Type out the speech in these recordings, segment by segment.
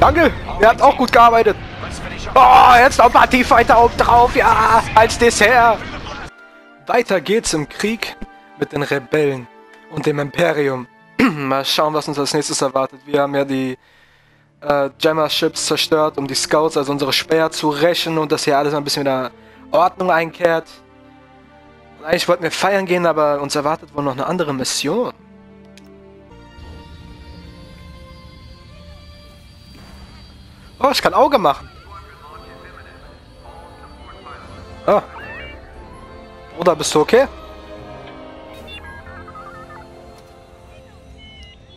Danke, ihr habt auch gut gearbeitet. Oh, jetzt noch paar T-Fighter oben drauf, ja, als Dessert. Weiter geht's im Krieg mit den Rebellen und dem Imperium. Mal schauen, was uns als nächstes erwartet. Wir haben ja die äh, Jammer-Ships zerstört, um die Scouts, also unsere Speer, zu rächen und dass hier alles ein bisschen wieder Ordnung einkehrt. Eigentlich wollten wir feiern gehen, aber uns erwartet wohl noch eine andere Mission. Oh, ich kann Auge machen. Oh. Oder bist du okay?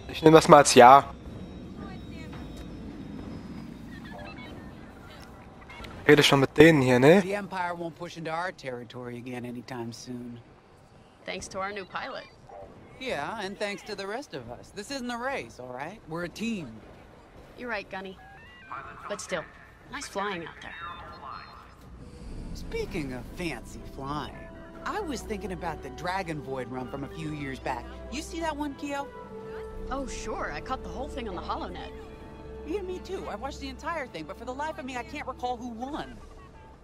Ich nehme das mal als Ja. Rede schon mit denen hier, ne? The Empire won't push into our territory again anytime soon. Thanks to our new pilot. Yeah, and thanks to the rest of us. This isn't a race, all right? We're a team. You're right, Gunny. But still, nice flying out there. Speaking of fancy flying, I was thinking about the Dragon Void run from a few years back. You see that one, Keo? Oh, sure. I caught the whole thing on the HoloNet. Yeah, me too. I watched the entire thing, but for the life of me, I can't recall who won.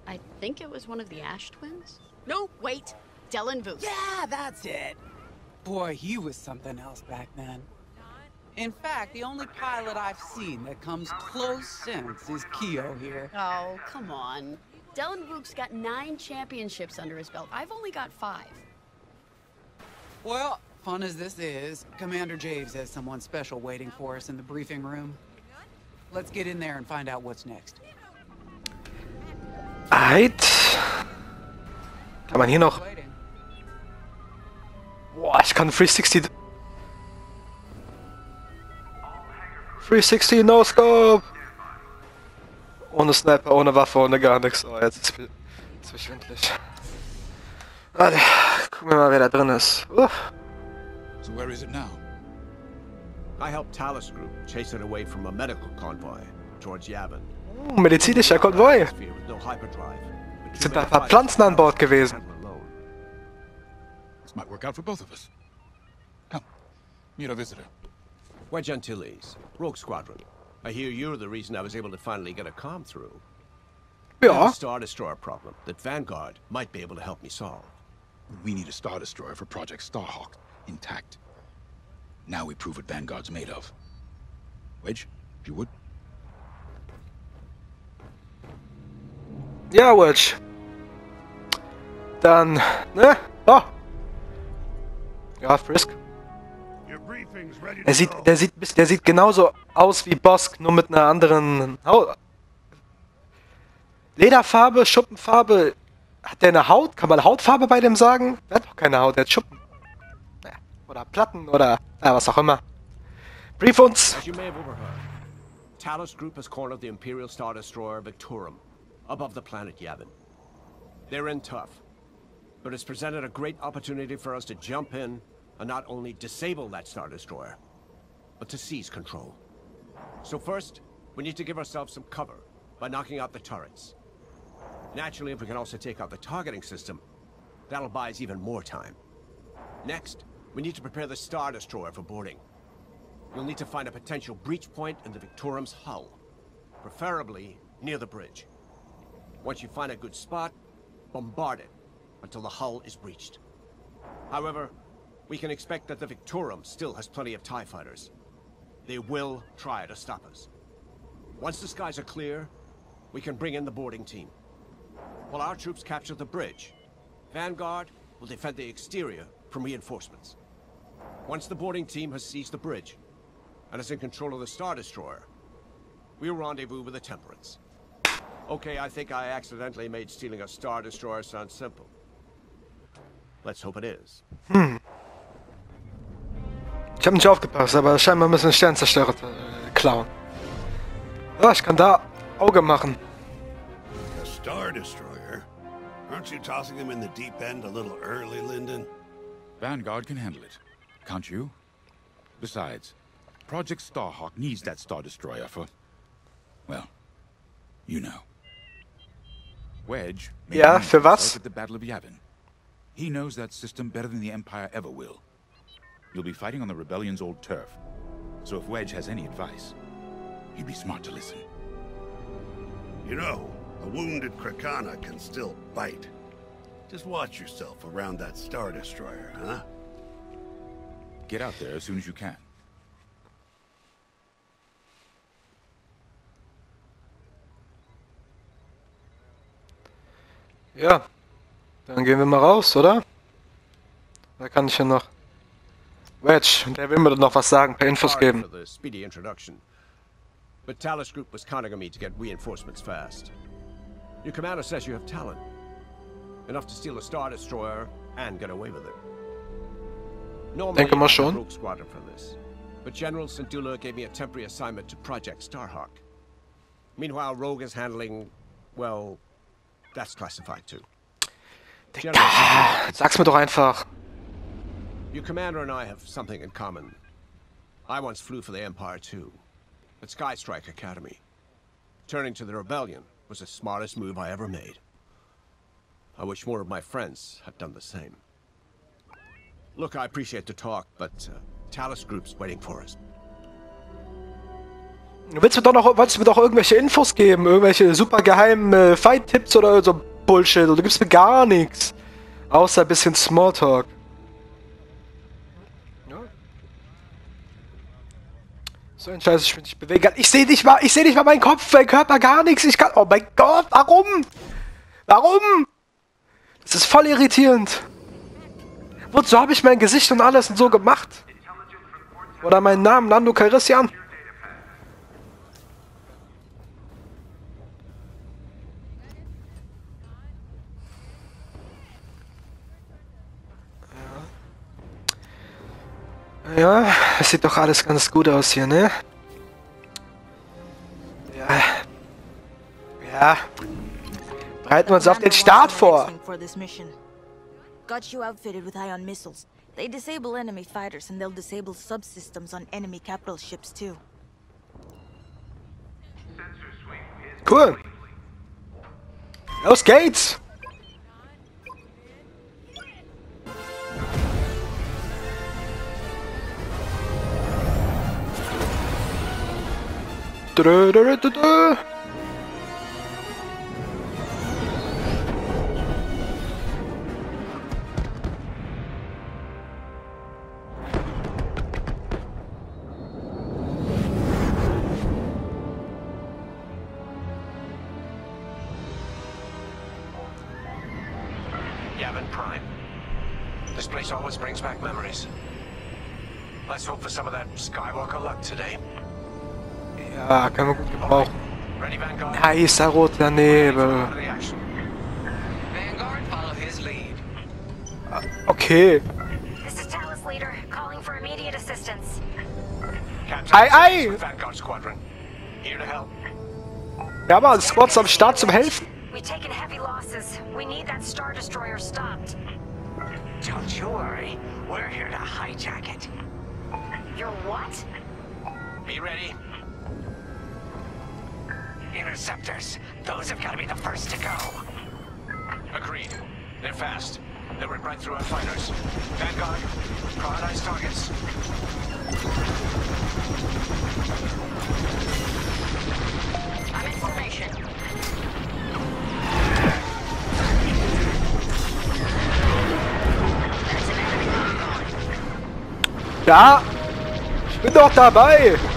I think it was one of the Ash twins. No, wait. Dylan. Yeah, that's it. Boy, he was something else back then. In fact, the only pilot I've seen that comes close since is Keo here. Oh, come on. Dylan Vook's got nine championships under his belt. I've only got five. Well, fun as this is, Commander Javes has someone special waiting for us in the briefing room. Let's get in there and find out what's next. Alright. Kann man hier noch... Waiting. Boah, ich kann 360... 360 No Scope! Ohne Sniper, ohne Waffe, ohne gar nichts. Oh, jetzt ist es schwindelig. Warte, gucken wir mal, wer da drin ist. Uff. So where is it now? I helped Talus Group chase it away from a medical convoy towards Yavin. Uh, medizinischer Konvoi. Sind da ein paar Pflanzen an Bord gewesen? This might work out for both of us. Come, meet our visitor. Wedge Antilles, Rogue Squadron. I hear you're the reason I was able to finally get a comm through. I have a Star Destroyer problem that Vanguard might be able to help me solve. We need a Star Destroyer for Project Starhawk, intact. Now we prove what Vanguard's made of. Wedge, if you would. Yeah, Wedge. Dann, ne? Oh. Eh? Ja, ah. Frisk. Your briefing's ready to Er sieht, der sieht, der sieht genauso aus wie Bosk, nur mit einer anderen Haut. Lederfarbe, Schuppenfarbe. Hat der eine Haut? Kann man Hautfarbe bei dem sagen? Der hat doch keine Haut, der hat Schuppen. Oder Platten oder ja, was auch immer. Brief uns. Talus Group has cornered the Imperial Star Destroyer Victorum above the planet Yavin. They're in tough, but it's presented a great opportunity for us to jump in and not only disable that Star Destroyer, but to seize control. So first, we need to give ourselves some cover by knocking out the turrets. Naturally, if we can also take out the targeting system, that'll buy us even more time. Next, we need to prepare the Star Destroyer for boarding. You'll need to find a potential breach point in the Victorum's hull, preferably near the bridge. Once you find a good spot, bombard it until the hull is breached. However, we can expect that the Victorum still has plenty of TIE fighters. They will try to stop us. Once the skies are clear, we can bring in the boarding team. While our troops capture the bridge, Vanguard will defend the exterior from reinforcements. Once the boarding team has seized the bridge and is in control of the Star Destroyer, we'll rendezvous with the Temperance. Okay, I think I accidentally made stealing a Star Destroyer sound simple. Let's hope it is. Hmm. Ich habe nicht aufgepasst, aber scheinbar müssen Sternzerstörer äh, klauen. Ja, ich kann da Auge machen. A Star Destroyer? Aren't you tossing them in the deep end a little early, Lyndon? Vanguard can handle it. Can't you? Besides, Project Starhawk needs that Star Destroyer for... Well, you know. Wedge made Ja, a name für was? himself At the Battle of Yavin. He knows that system better than the Empire ever will. You'll be fighting on the Rebellion's old turf. So if Wedge has any advice, You'd be smart to listen. You know, a wounded Krakana can still bite. Just watch yourself around that Star Destroyer, huh? Get out there as soon as you can. Ja. Dann gehen wir mal raus, oder? Da kann ich ja noch. Wedge, der will mir doch noch was sagen, paar Infos geben. But Talus Group was counting on me to get reinforcements fast. Your commander says you have talent. Enough to steal a Star Destroyer and get away with it. Normally, Denke mal schon. Rogue Squadron for this. But General Sintula gave me a temporary assignment to Project Starhawk. Meanwhile, Rogue is handling, well, that's classified too. Sintula, Sag's mir doch einfach. Your commander and I have something in common. I once flew for the Empire too, at Skystrike Academy. Turning to the rebellion was the smartest move I ever made. I wish more of my friends had done the same. Look, I appreciate the talk, but uh, Talus Group's waiting for us. Du willst mir doch noch, wolltest mir doch irgendwelche Infos geben, irgendwelche super geheimen äh, Fight-Tipps oder so Bullshit. Oder du gibst mir gar nichts. Außer ein bisschen Smalltalk. So ein Scheiß, ich mich nicht bewegen kann. Ich sehe nicht mal, ich sehe nicht mal meinen Kopf, mein Körper gar nichts. Ich kann. Oh mein Gott, warum? Warum? Das ist voll irritierend. Wozu habe ich mein Gesicht und alles und so gemacht? Oder meinen Namen, Nando Carissian? Ja, es sieht doch alles ganz gut aus hier, ne? Ja. Ja. Bereiten wir uns auf den Start vor. Got you outfitted with ion missiles. They disable enemy fighters and they'll disable subsystems on enemy capital ships too. Cool. Los geht's. Da-da-da-da-da! Calling for immediate assistance. Captain, Ei, ei! with Squadron. Here to help. Ja, Mann, Squads am Start zum Helfen. We've taken heavy losses. We need that Star Destroyer stopped. Don't you worry. We're here to hijack it. You're what? Be ready. Interceptors. Those have got to be the first to go. Agreed. They're fast. They'll rip right through our fighters. Vanguard, prioritize targets. I'm in formation. There's an enemy lock going.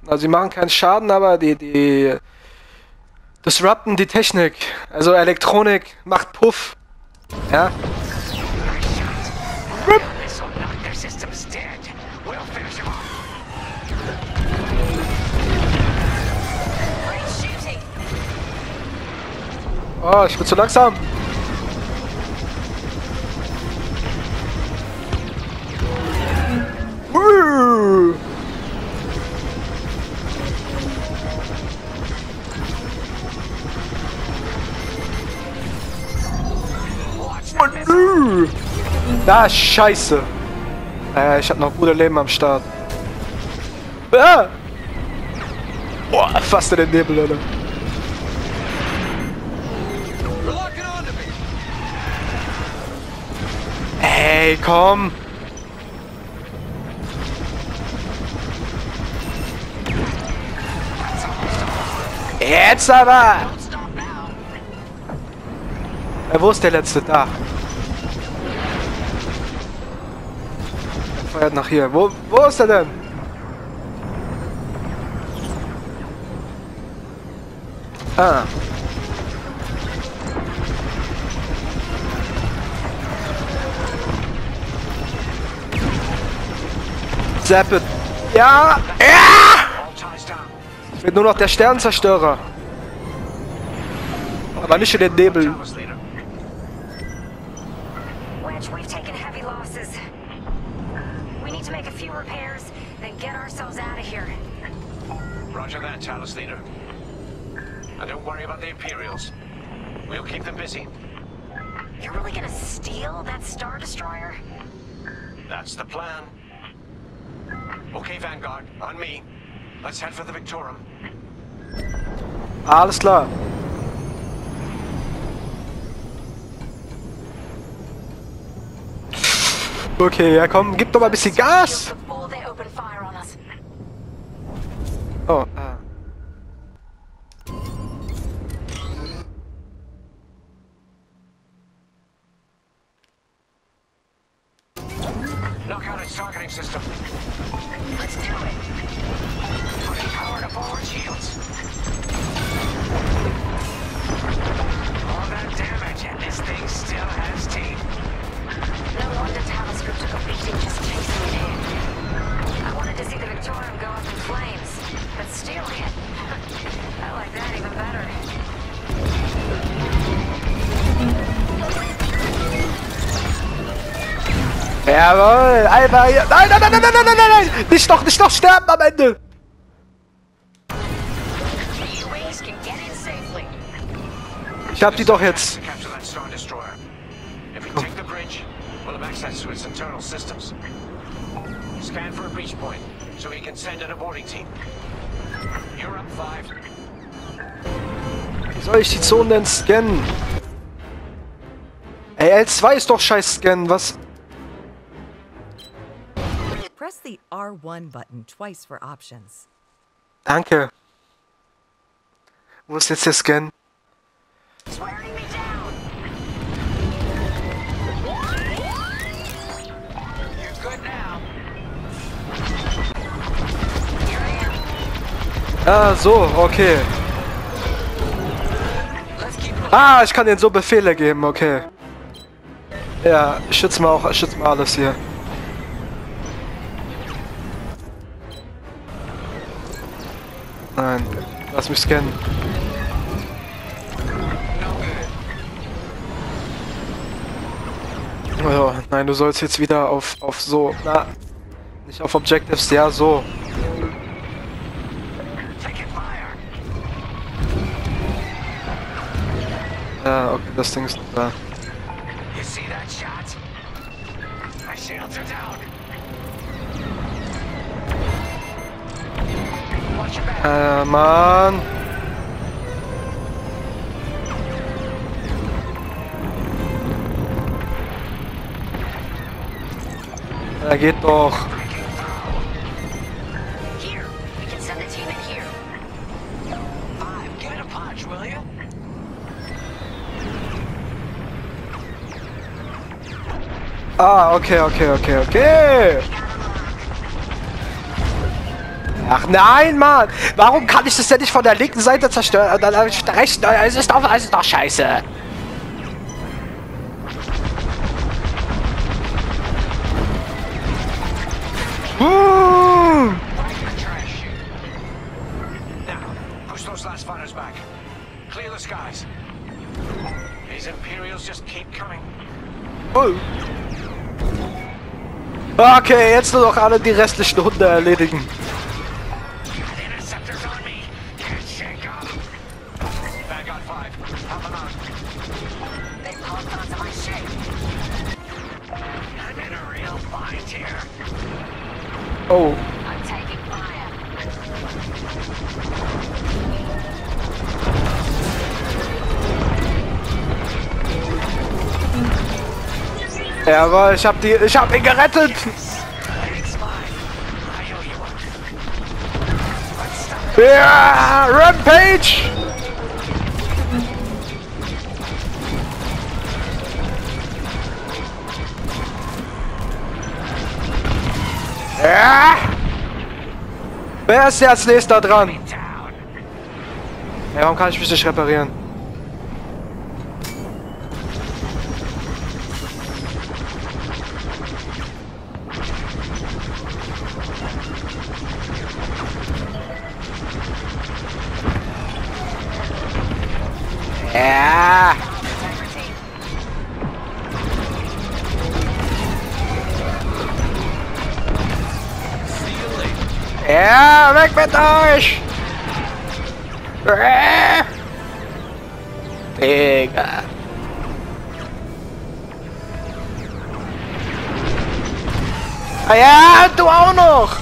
Also sie machen keinen Schaden, aber die, die disrupten die Technik. Also Elektronik macht Puff. Ja. Oh, ich bin zu langsam. Ah, scheiße. Äh, ich hab noch gute Leben am Start. Ah! Boah, fast in den Nebel, Alter. Ey, komm! Jetzt aber! Äh, wo ist der letzte? Da. Er feuert nach hier. Wo, wo ist er denn? Ah. Zappet. Ja! Ja! Bin nur noch der Sternzerstörer. Aber nicht in den Nebel. Wedge, we've taken heavy losses. We need to make a few repairs, then get ourselves out of here. Roger that, Talus Leader. And don't worry about the Imperials. We'll keep them busy. You're really gonna steal that Star Destroyer? That's the plan. Okay, Vanguard, on me. Let's head for the Victorum. Alles klar. Okay, ja komm, gib doch mal ein bisschen Gas! Oh, ah. Knock out its targeting system. Let's do it. Putting power to forward shields. All that damage, and this thing still has teeth. No wonder Jawohl, einfach hier. Nein, nein, nein, nein, nein, nein, nein, nein! Nicht doch, nicht doch sterben am Ende! Ich hab die doch jetzt. Access to its internal systems. Scan for a breach point, so we can send an aborting team. You're up, Five. Wie soll ich die Zonen denn scannen? Ey, L2 ist doch scheiß Scannen, was? Press the R1 button twice for options. Danke. Wo ist jetzt der Scan? Ah, so, okay. Ah, ich kann denen so Befehle geben, okay. Ja, schütz mal auch, schütz mal alles hier. Nein, lass mich scannen. Oh, nein, du sollst jetzt wieder auf, auf so, na, nicht auf Objectives, ja, so. Ja, okay, das Ding ist noch da. You see that shot? My shields are down. Watch your back. Äh, Mann. Er geht doch. Ah, okay, okay, okay, okay. Ach nein, Mann! Warum kann ich das denn nicht von der linken Seite zerstören? Und dann habe ich der rechten. Es ist doch, es ist doch scheiße. Trash. Now, push those last fighters back. Clear the skies. These Imperials just keep coming. oh. Okay, jetzt nur noch alle die restlichen Hunde erledigen. Oh. Jawohl, ich hab die, ich hab ihn gerettet. Ja, Rampage. Ja. Wer ist jetzt nächster dran? Ja, warum kann ich mich nicht reparieren? Digga. Ah ja, du auch noch!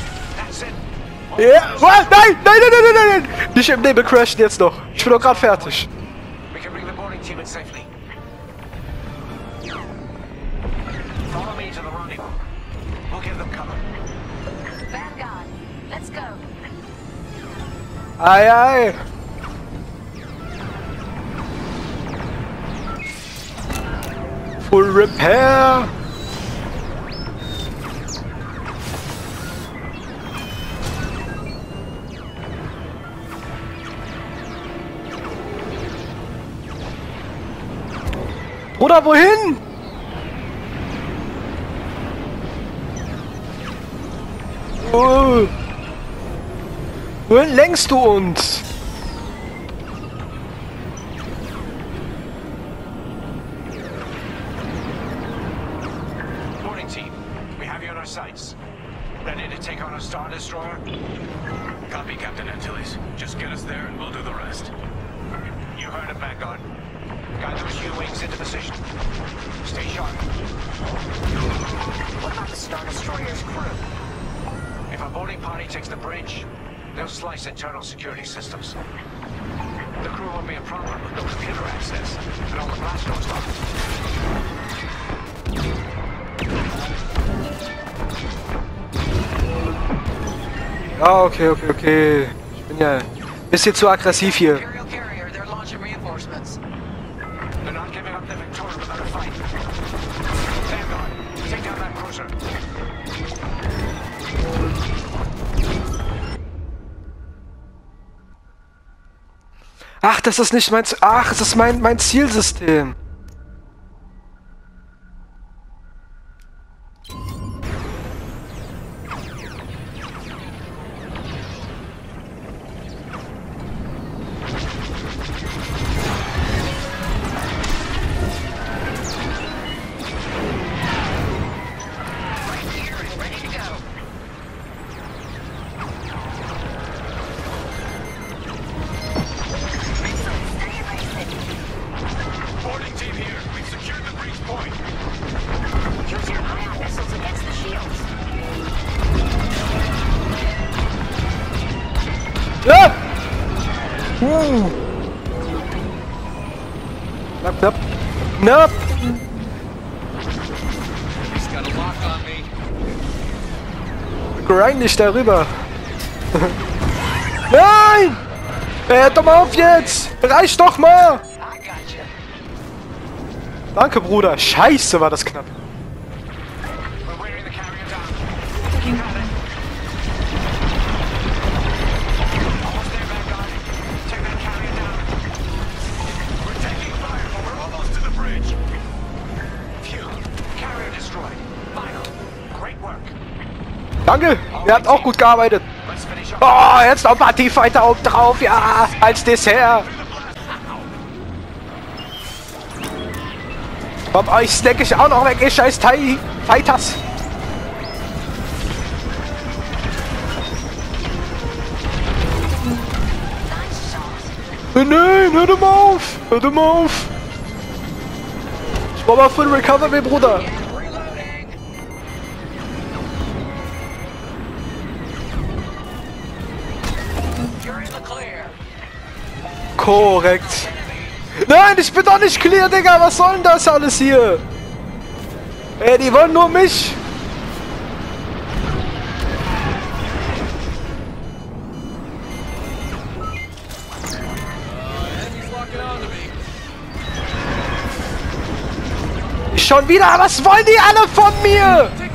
Ja, was? Nein, nein, nein, nein, nein, nein! Nicht im Nebel crashen jetzt noch. Ich bin doch gerade fertig. We can Full repair. Bruder, wohin? Oh. Wohin lenkst du uns? Be a problem with no computer access, and all the blast doors locked. Ja, okay, okay, okay. Ich bin ja ein bisschen zu aggressiv hier. Ach, das ist nicht mein... Ach, das ist mein, mein Zielsystem. Nicht darüber. Nein! Hört doch mal auf jetzt! Reicht doch mal! Danke, Bruder. Scheiße, war das knapp. Danke! Ihr habt auch gut gearbeitet. Oh, jetzt noch ein paar T-Fighter oben drauf. Ja, als Dessert. Komm, euch snack ich auch noch weg, ihr scheiß Thai Fighters. Nein, hör doch mal auf! Hör doch mal auf! Ich brauch mal Full Recovery, Bruder! Korrekt. Nein, ich bin doch nicht clear, Digga. Was soll denn das alles hier? Ey, die wollen nur mich. Schon wieder? Was wollen die alle von mir?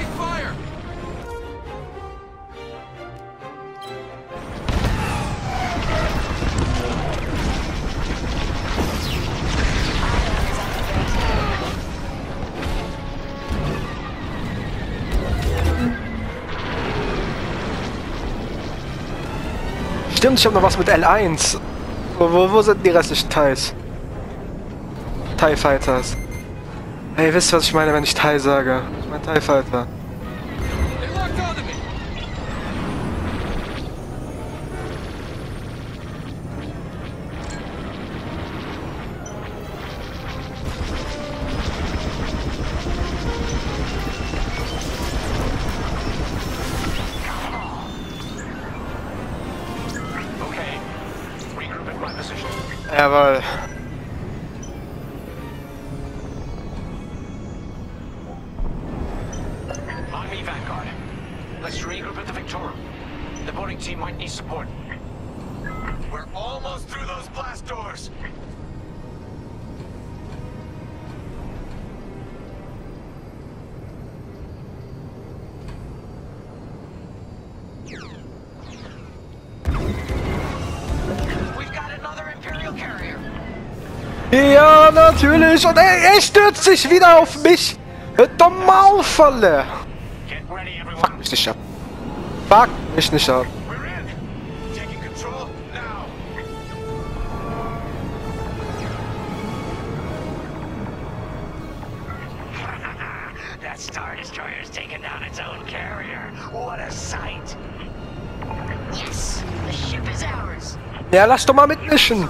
Stimmt, ich habe noch was mit L1. Wo, wo, wo sind die restlichen Teils? TIE Fighters. Hey, wisst ihr, was ich meine, wenn ich TIE sage? Ich meine TIE Fighter. Jawohl. Natürlich. Und er, er stürzt sich wieder auf mich. Ready, everyone. Fuck mich nicht ab. Fuck mich nicht ab. That Star Destroyer's taken down its own carrier. What a sight. Yes, the ship is ours. Ja, lass doch mal mitmischen.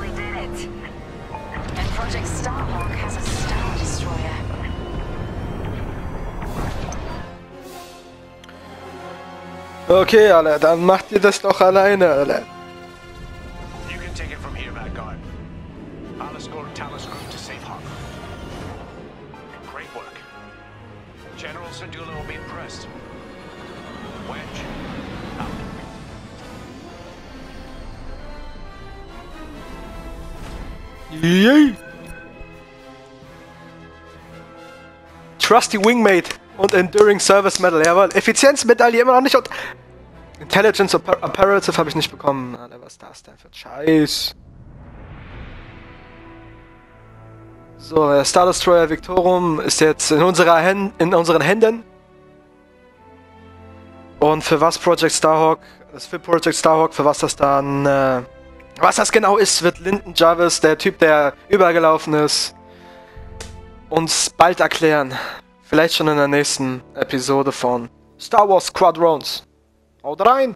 Okay, Alter, dann macht ihr das doch alleine, Alter. You can take it from here, Vanguard. I'll escort Talos Group to Safe Harbor. Great work. General Sandula will be impressed. Wedge, out. Yay. Trusty Wingmate und Enduring Service Medal. Jawohl, Effizienzmedaille immer noch nicht und Intelligence Oper Operative habe ich nicht bekommen. Was ist das denn für Scheiß? So, der Star Destroyer Victorum ist jetzt in, unserer Hän in unseren Händen. Und für was Project Starhawk, das für Project Starhawk, für was das dann, äh, was das genau ist, wird Lyndon Jarvis, der Typ, der übergelaufen ist, uns bald erklären. Vielleicht schon in der nächsten Episode von Star Wars Squadrons. Haut rein!